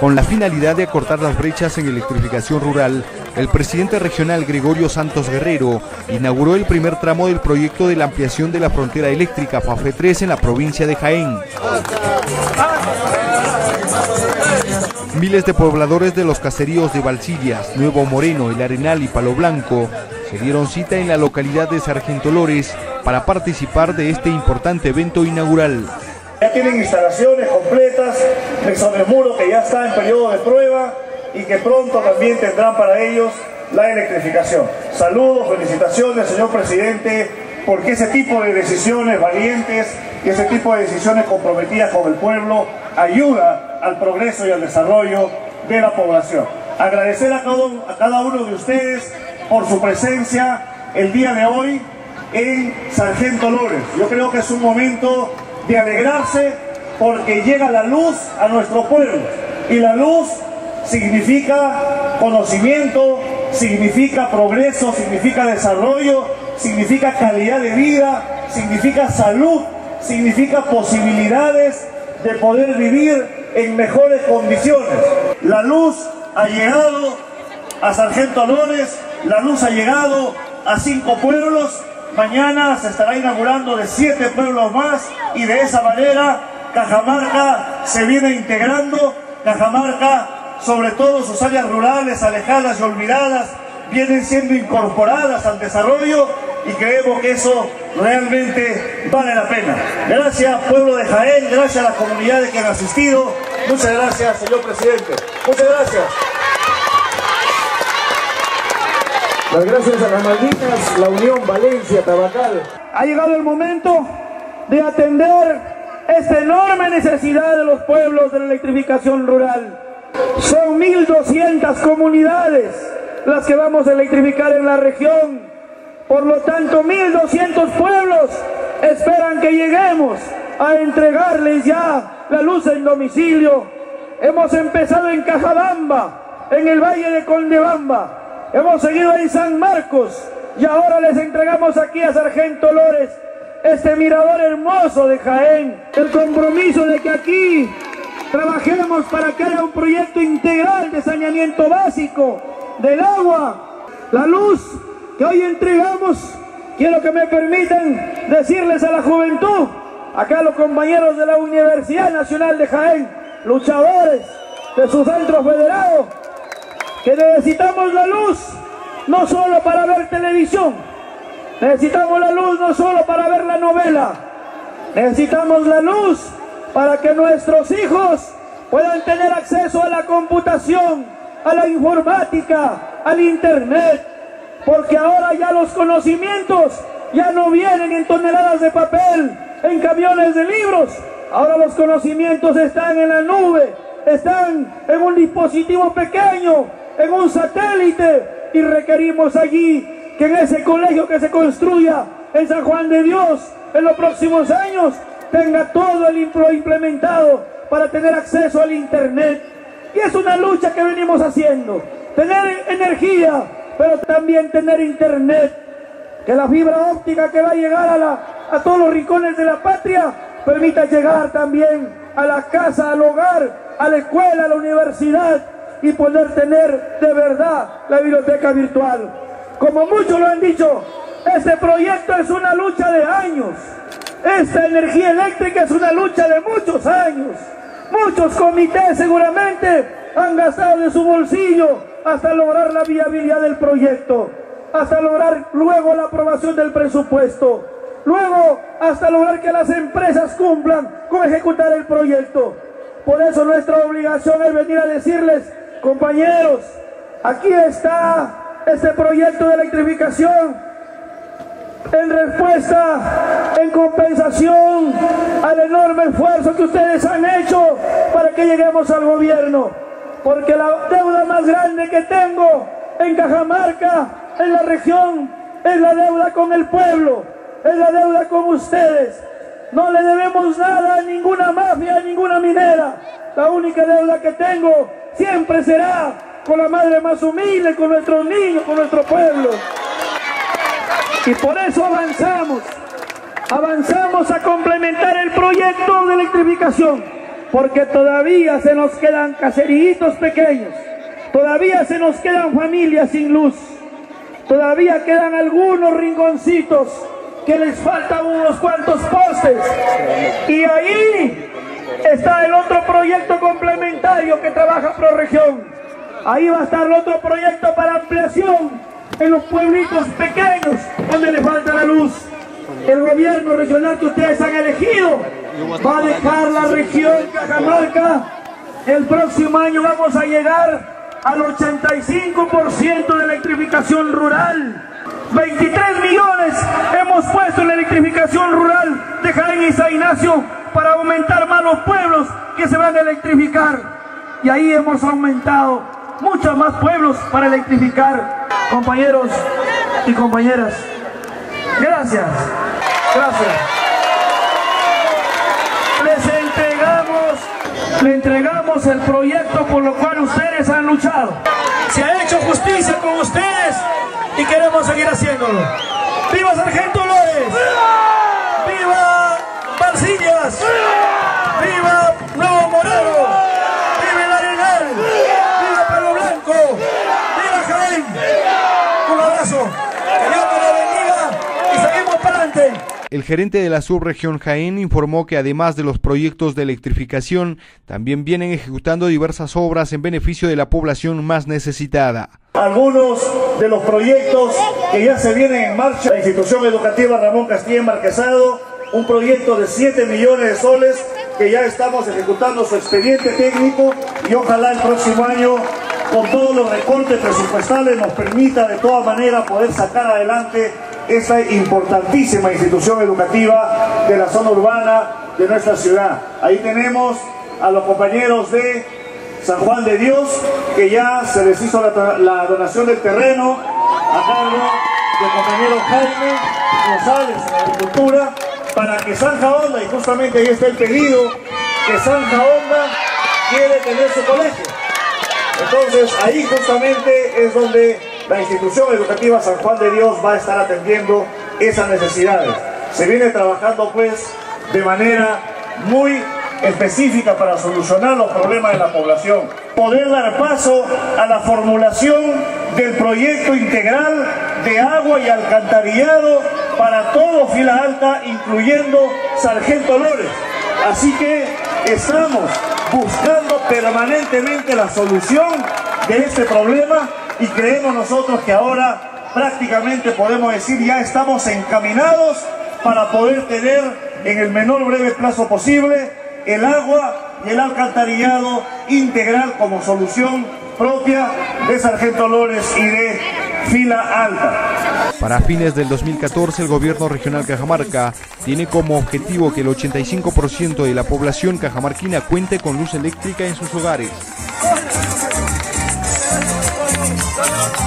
Con la finalidad de acortar las brechas en electrificación rural, el presidente regional Gregorio Santos Guerrero inauguró el primer tramo del proyecto de la ampliación de la frontera eléctrica FAFE 3 en la provincia de Jaén. Miles de pobladores de los caseríos de Valsillas, Nuevo Moreno, El Arenal y Palo Blanco se dieron cita en la localidad de Sargento Lores para participar de este importante evento inaugural. Ya tienen instalaciones completas, el Muro que ya está en periodo de prueba y que pronto también tendrán para ellos la electrificación. Saludos, felicitaciones, señor presidente, porque ese tipo de decisiones valientes y ese tipo de decisiones comprometidas con el pueblo ayuda al progreso y al desarrollo de la población. Agradecer a cada, uno de ustedes por su presencia el día de hoy en Sargento Lores. Yo creo que es un momento de alegrarse porque llega la luz a nuestro pueblo. Y la luz significa conocimiento, significa progreso, significa desarrollo, significa calidad de vida, significa salud, significa posibilidades de poder vivir en mejores condiciones. La luz ha llegado a Sargento Alones, la luz ha llegado a cinco pueblos Mañana se estará inaugurando de siete pueblos más y de esa manera Cajamarca se viene integrando. Cajamarca, sobre todo sus áreas rurales, alejadas y olvidadas, vienen siendo incorporadas al desarrollo y creemos que eso realmente vale la pena. Gracias pueblo de Jaén, gracias a las comunidades que han asistido. Muchas gracias, señor presidente. Muchas gracias. Gracias a las Malvinas, la Unión Valencia, Tabacal. Ha llegado el momento de atender esta enorme necesidad de los pueblos de la electrificación rural. Son 1.200 comunidades las que vamos a electrificar en la región. Por lo tanto, 1.200 pueblos esperan que lleguemos a entregarles ya la luz en domicilio. Hemos empezado en Cajabamba, en el Valle de Condebamba, Hemos seguido en San Marcos y ahora les entregamos aquí a Sargento Lores este mirador hermoso de Jaén. El compromiso de que aquí trabajemos para que haya un proyecto integral de saneamiento básico del agua, la luz que hoy entregamos. Quiero que me permitan decirles a la juventud, acá los compañeros de la Universidad Nacional de Jaén, luchadores de su centro federado, que necesitamos la luz no solo para ver televisión, necesitamos la luz no solo para ver la novela, necesitamos la luz para que nuestros hijos puedan tener acceso a la computación, a la informática, al internet, porque ahora ya los conocimientos ya no vienen en toneladas de papel, en camiones de libros, ahora los conocimientos están en la nube, están en un dispositivo pequeño en un satélite y requerimos allí que en ese colegio que se construya en San Juan de Dios en los próximos años tenga todo el implementado para tener acceso al internet. Y es una lucha que venimos haciendo. Tener energía, pero también tener internet. Que la fibra óptica que va a llegar a, la, a todos los rincones de la patria permita llegar también a la casa, al hogar, a la escuela, a la universidad y poder tener de verdad la biblioteca virtual. Como muchos lo han dicho, este proyecto es una lucha de años. Esta energía eléctrica es una lucha de muchos años. Muchos comités seguramente han gastado de su bolsillo hasta lograr la viabilidad del proyecto, hasta lograr luego la aprobación del presupuesto, luego hasta lograr que las empresas cumplan con ejecutar el proyecto. Por eso nuestra obligación es venir a decirles Compañeros, aquí está este proyecto de electrificación en respuesta, al enorme esfuerzo que ustedes han hecho para que lleguemos al gobierno. Porque la deuda más grande que tengo en Cajamarca, en la región, es la deuda con el pueblo, es la deuda con ustedes. No le debemos nada a ninguna mafia, a ninguna minera. La única deuda que tengo siempre será con la madre más humilde, con nuestros niños, con nuestro pueblo. Y por eso avanzamos, avanzamos a complementar el proyecto de electrificación, porque todavía se nos quedan caserillitos pequeños, todavía se nos quedan familias sin luz, todavía quedan algunos rinconcitos que les faltan unos cuantos postes. Y ahí está el otro proyecto complementario que trabaja ProRegión. Ahí va a estar el otro proyecto para ampliación en los pueblitos pequeños donde le falta la luz. El gobierno regional que ustedes han elegido va a dejar la región Cajamarca. El próximo año vamos a llegar al 85% de electrificación rural. 23 millones hemos puesto en la electrificación rural de Jaén y San Ignacio para aumentar más los pueblos que se van a electrificar. Y ahí hemos aumentado muchos más pueblos para electrificar. Compañeros y compañeras, gracias. Gracias. Les entregamos, le entregamos el proyecto por lo cual ustedes han luchado. Se ha hecho justicia con ustedes y queremos seguir haciéndolo. ¡Viva Sargento López! ¡Viva Barcillas! ¡Viva Nuevo Moreno! ¡Viva el Arenal! ¡Viva Palo Blanco! ¡Viva Jaén! Un abrazo. Que Dios te lo bendiga y seguimos para adelante. El gerente de la subregión Jaén informó que además de los proyectos de electrificación, también vienen ejecutando diversas obras en beneficio de la población más necesitada. Algunos de los proyectos que ya se vienen en marcha, la institución educativa Ramón Castilla Marquesado, un proyecto de 7 millones de soles que ya estamos ejecutando su expediente técnico y ojalá el próximo año con todos los recortes presupuestales nos permita de todas maneras poder sacar adelante esta importantísima institución educativa de la zona urbana de nuestra ciudad. Ahí tenemos a los compañeros de San Juan de Dios, que ya se les hizo la, la donación del terreno a cargo del compañero Jaime González en Agricultura, para que Sanja Honda, y justamente ahí está el pedido, que Sanja Honda quiere tener su colegio. Entonces ahí justamente es donde la institución educativa San Juan de Dios va a estar atendiendo esas necesidades. Se viene trabajando pues de manera muy específica para solucionar los problemas de la población. Poder dar paso a la formulación del proyecto integral de agua y alcantarillado para todo fila alta, incluyendo Sargento Lores. Así que estamos buscando permanentemente la solución de este problema y creemos nosotros que ahora prácticamente podemos decir ya estamos encaminados para poder tener en el menor breve plazo posible el agua y el alcantarillado integral como solución propia de Sargento Lores y de fila alta. Para fines del 2014, el gobierno regional Cajamarca tiene como objetivo que el 85% de la población cajamarquina cuente con luz eléctrica en sus hogares. Thank you.